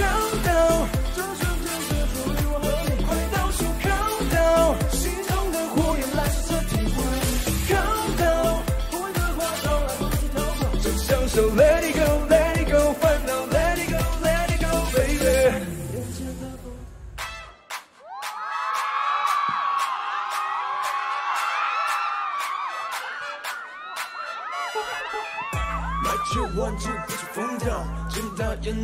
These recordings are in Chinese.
girl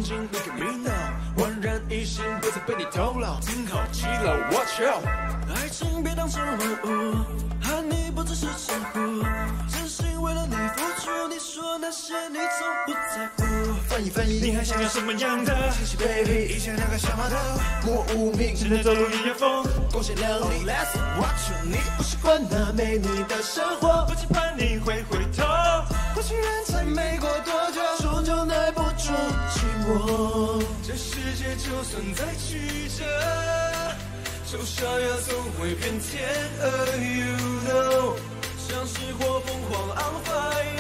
睛 look at me now，焕然一新，不再被你偷老，听好记牢 watch out。爱情别当成玩物，和你不只是称呼，真心为了你付出，你说那些你从不在乎。翻译翻译，你还想要什么样的？谢谢 baby，以前那个小马头，默无名，现在走路一样疯，光鲜亮丽，Let's watch you，你不习惯那没你的生活，不期盼你会回头。过去人才没过多久，终究耐说寂寞。这世界就算再曲折，丑小鸭总会变天鹅。You know，像是火凤凰 on fire。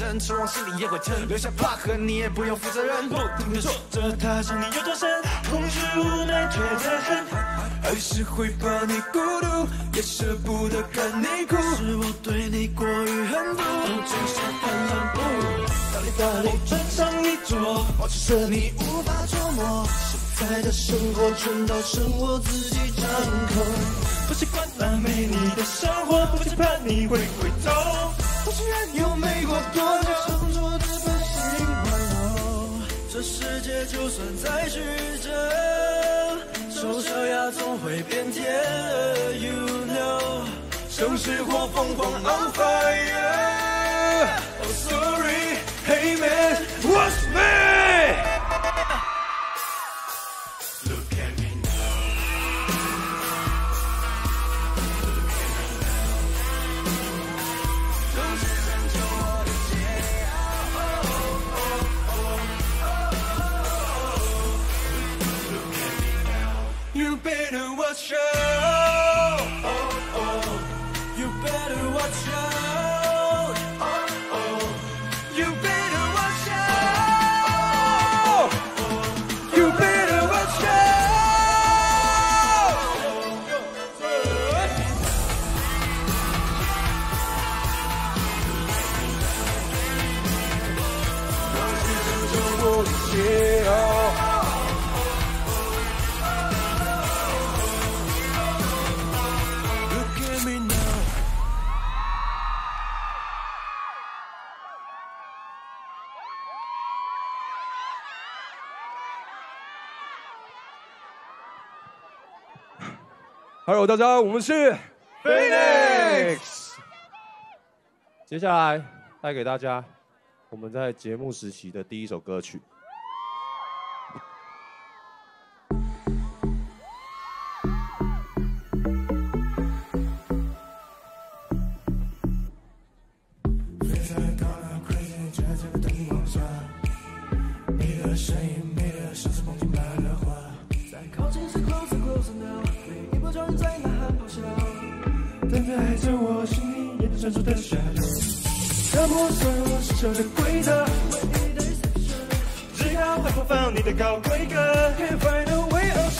底那一根针，吃完心里也会疼，留下疤痕，你也不用负责任。不停的说着他伤你有多深，恐惧无奈觉得恨，还是会怕你孤独，也舍不得看你哭。是我对你过于狠毒，就像翻蓝布，大力大力穿上一桌，保持着你无法捉摸。现在的生活全都剩我自己掌控，不习惯那没你的生活，不期盼你会回头。又没过多久，成熟的本性温柔。这世界就算再曲折，丑小鸭总会变天鹅，You know。城市或疯狂 On fire，Oh sorry，Hey man，What's Show. Hello，大家好，我们是 Phoenix。接下来带给大家我们在节目时期的第一首歌曲。专注的旋律，破所有世俗的规则。只要还播放你的高规格。Can't find a way out.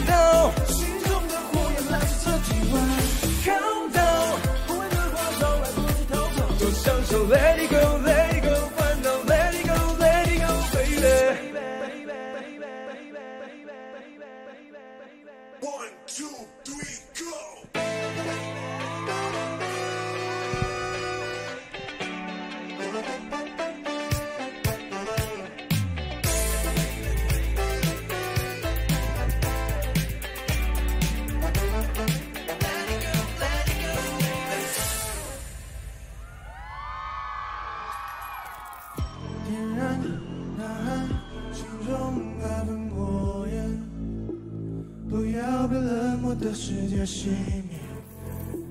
片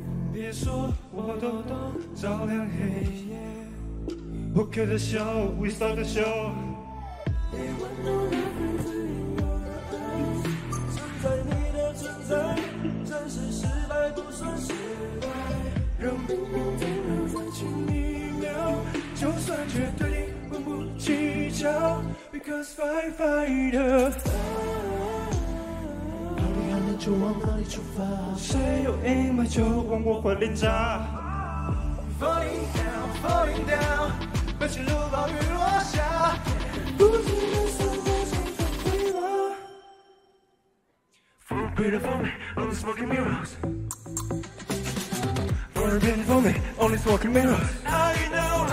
中堆砌，一切将实现。Look at me。开的笑，We start the show。存在你的存在，暂时失败不算失败。让命运停留在前一秒，就算绝对不计较。Because fight fighter。就往哪里出发，谁有阴霾就往我怀里扎。Falling down, falling down。被情路暴雨落下，不知的思念重复回了。For me, only smoking mirrors. For me, only smoking mirrors. I know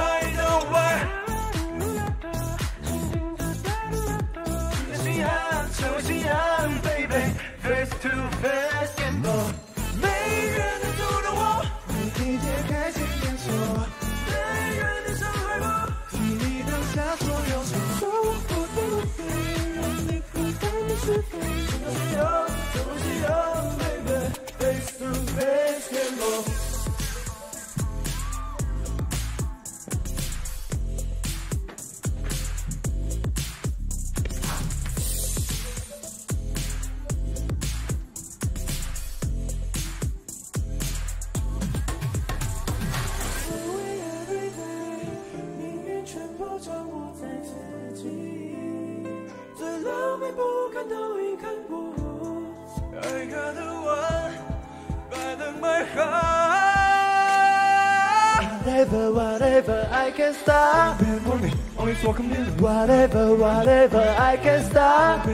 Whatever, whatever, I can stop. Only smoke a million. Whatever, whatever, I can stop.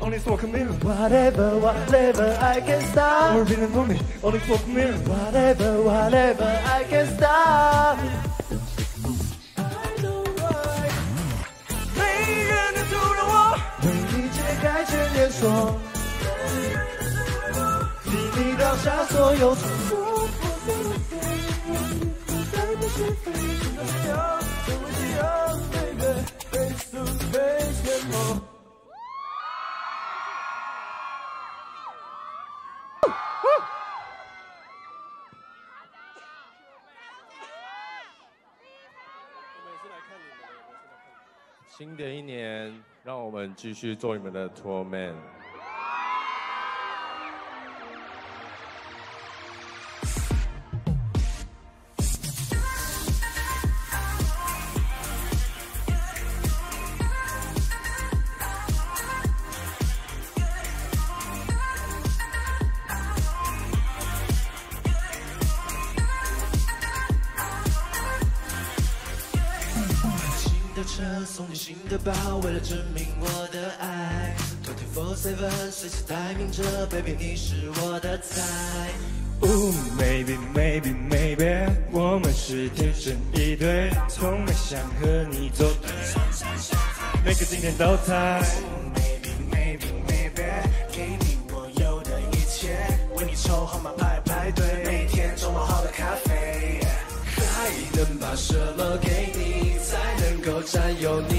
Only smoke a million. Whatever, whatever, I can stop. Only smoke a million. Whatever, whatever, I can stop. 没人能阻挡我，为你解开千年锁，替你挡下所有冲突。 新的一年，让我们继续做你们的 tour man。送你新的包，为了证明我的爱。Twenty four seven，随时待命着，Baby 你是我的菜。Ooh maybe maybe maybe，我们是天生一对，从没想和你作对。每个今天都在。Maybe maybe maybe，给你我有的一切，为你抽号码牌排队，每天中午好的咖啡，还能把什么给你？够占有你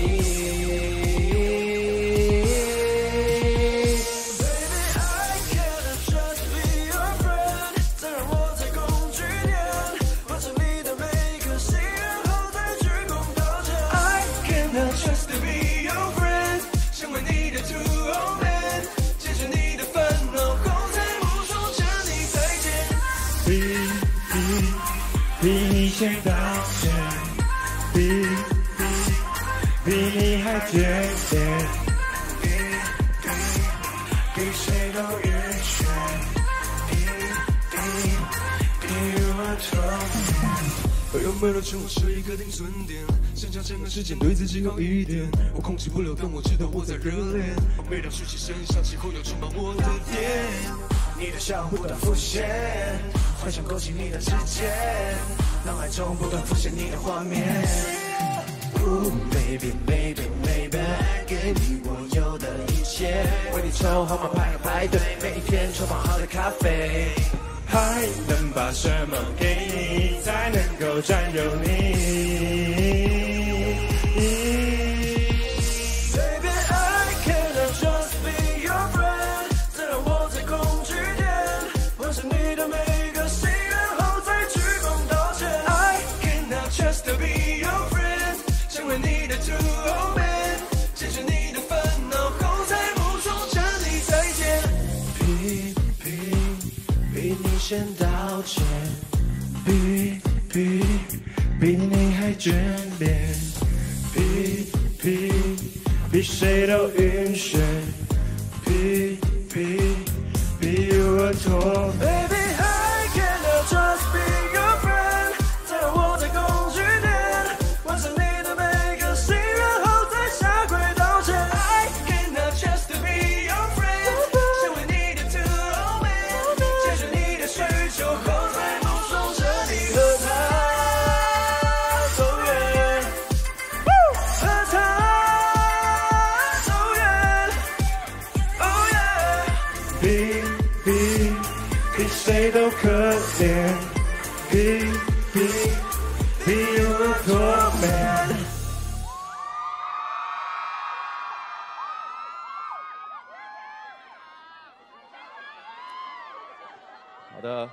再让我在恐惧 old 你的烦恼后再无再见你现在决裂，比比比谁都晕眩，比比比我痛。我有没有成我是一个定损点？剩下这段时间对自己好一点。我控制不了，但我知道我在热恋。每当熟悉声音响起后，要充满我的电。你的笑不断浮现，幻想勾起你的指尖，脑海中不断浮现你的画面。Ooh, baby, baby, 给你我有的一切，为你抽号码排个排队，每一天抽放好的咖啡。还能把什么给你，才能够占有你道歉，比比比你还眷恋，比比比谁都晕眩，比比比我痛。的，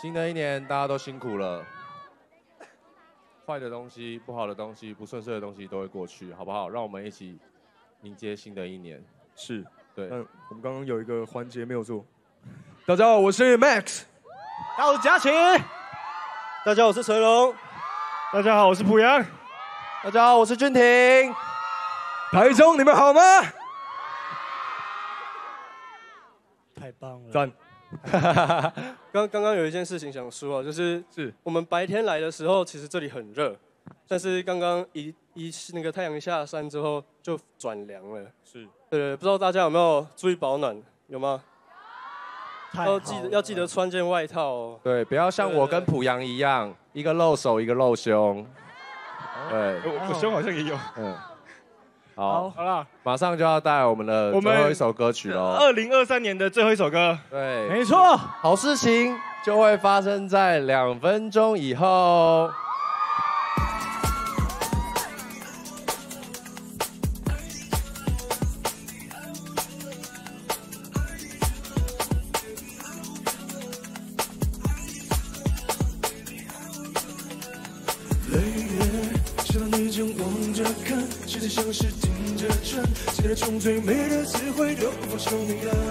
新的一年大家都辛苦了，坏的东西、不好的东西、不顺遂的东西都会过去，好不好？让我们一起迎接新的一年。是，对，嗯，我们刚刚有一个环节没有做。大家好，我是 Max。大家好，我是佳琪。大家好，我是成龙。大家好，我是濮阳。大家好，我是俊廷。台中，你们好吗？太棒了！赞。刚刚刚有一件事情想说啊，就是是我们白天来的时候，其实这里很热，但是刚刚一一那个太阳下山之后就转凉了。是，对，不知道大家有没有注意保暖？有吗？要记得要记得穿件外套哦。对，不要像我跟濮阳一样，一个露手，一个露胸。对，我我胸好像也有。嗯，好，好。了，马上就要带来我们的最后一首歌曲喽。二零二三年的最后一首歌，对，没错，好事情就会发生在两分钟以后。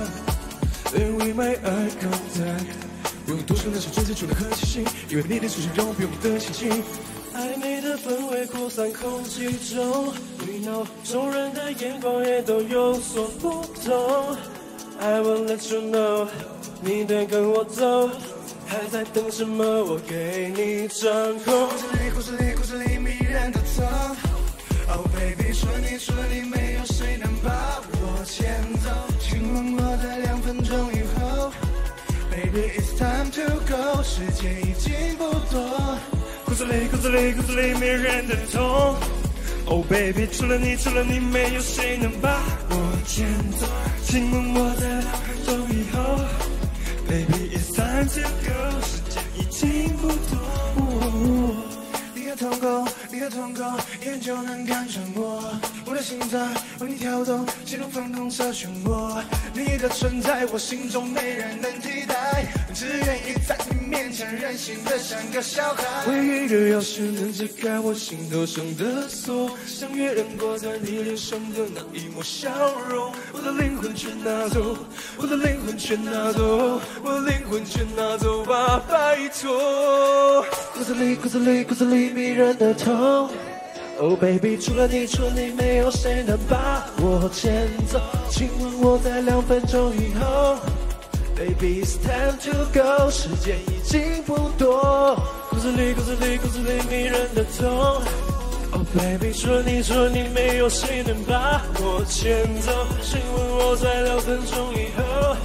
说明了。Then we make eye contact，不用多说那是最最初的和气息，因为你的出现让我有你的心情。暧昧的氛围扩散空气中，We know 众人的眼光也都有所不同。I will let you know，你得跟我走。还在等什么？我给你掌控。故事里，故事里，故事里迷人的痛。Oh baby，除了你，除了你，没有谁能把 Baby，it's time to go，时间已经不多。故事里，故事里，故事里没人的痛。Oh baby，除了你，除了你，没有谁能把我牵走。亲吻我在两分钟以后。Baby, it's time to go，时间已经不多。瞳孔，你的瞳孔，一眼就能看穿我。我的心脏为你跳动，陷入粉红色漩涡。你的存在，我心中没人能替代，只愿意在你面前。任性的像个小孩。唯一的钥匙能解开我心头上的锁，像月亮挂在你脸上的那一抹笑容。我的灵魂全拿走，我的灵魂全拿走，我的灵魂全拿走吧，拜托。骨子里，骨子里，骨子里迷人的痛。Oh baby，除了你，除了你，没有谁能把我牵走。亲吻我在两分钟以后。Baby it's time to go，时间已经不多。骨子里，骨子里，骨子里迷人的痛。Oh baby，除了你，除了你，没有谁能把我牵走。亲吻我在两分钟以后。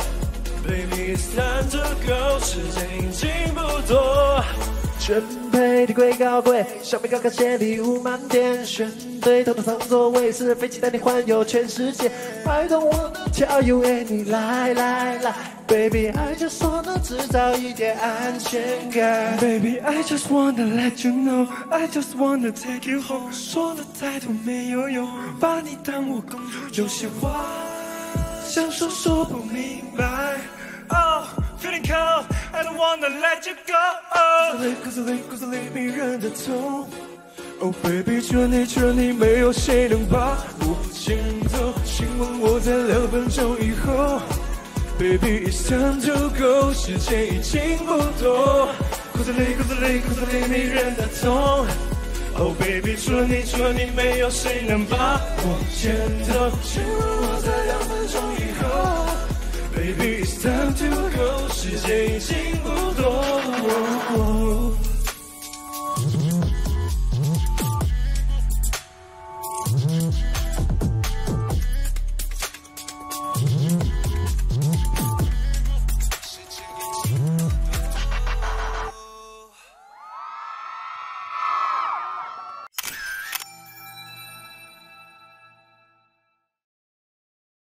Baby it's time to go，时间已经不多。全配的贵高贵，小妹高跟鞋礼物满天，选对头等舱座位，私人飞机带你环游全世界。I don't wanna tell you any 来来来，Baby I just wanna 制造一点安全感。Baby, I just wanna let you know, I just wanna take you home。说的太多没有用，把你当我公主，有些话想说说不明白。Oh, feeling cold, I don't wanna let you go. 骨子里，骨子里，骨子里迷人的痛。Oh baby，除了你，除了你，没有谁能把我牵走。亲吻我在两分钟以后。Baby, it's time to go，时间已经不多。骨子里，骨子里，骨子里迷人的痛。Oh baby，除了你，除了你，没有谁能把我牵走。亲吻我在两分钟以后。Baby，it's time to go。时间已经不多。